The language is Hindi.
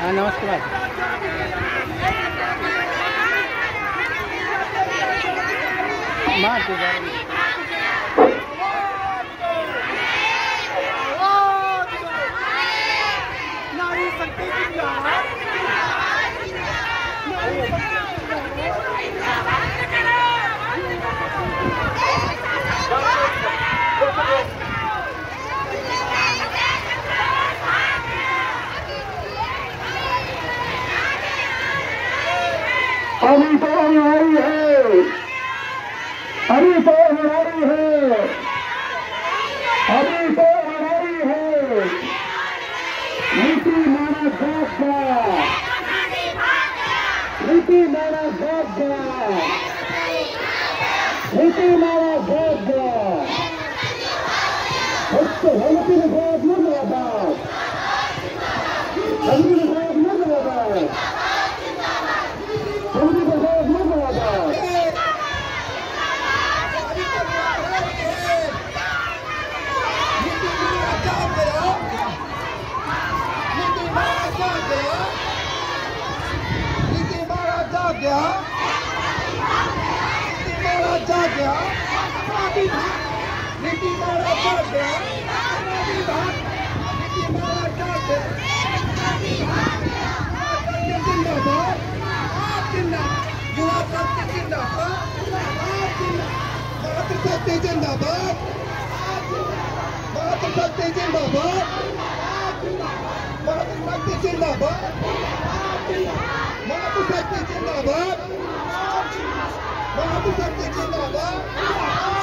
हाँ नमस्कार मार तू अभी तो हमारी है। अभी तो हमारी है। अभी तो हमारी है। नीति माना भाग्य नीति माना भाग्य नीति माना भाग्य उसको हल्की निषेध जिंदाबाद। मातृ शक्ति जिंदाबाद। मातृ शक्ति जिंदाबाद। मातृ शक्ति जिंदाबाद। मातृ शक्ति जिंदाबाद। Vamos, Capitão!